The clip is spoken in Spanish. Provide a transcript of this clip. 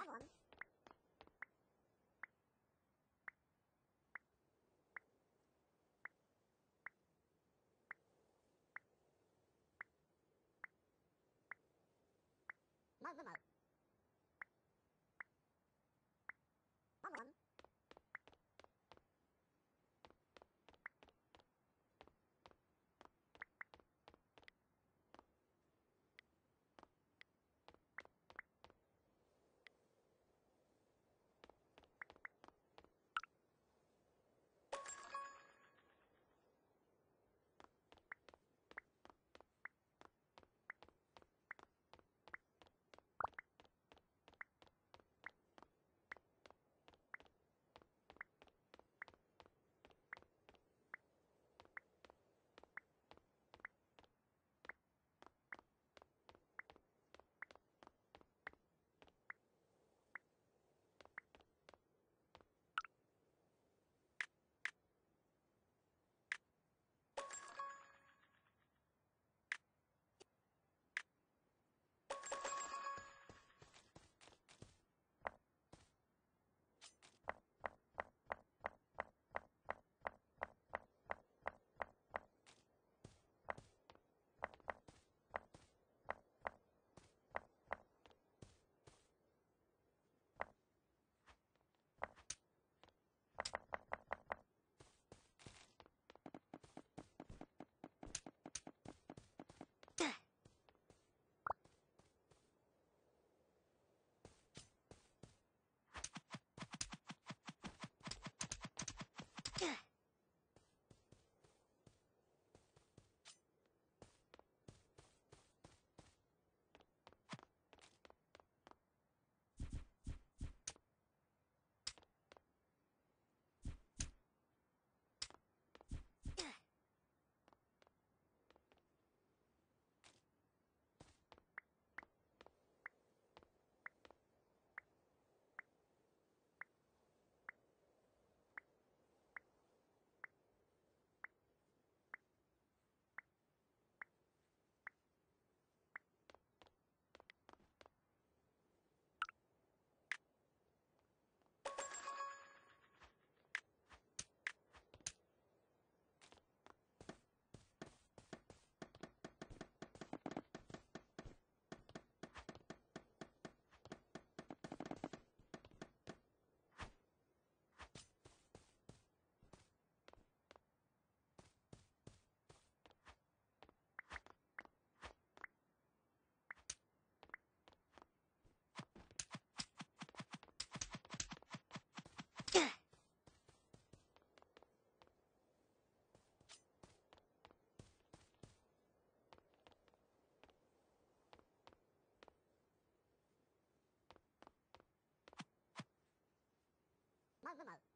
Come on. mal, va mal.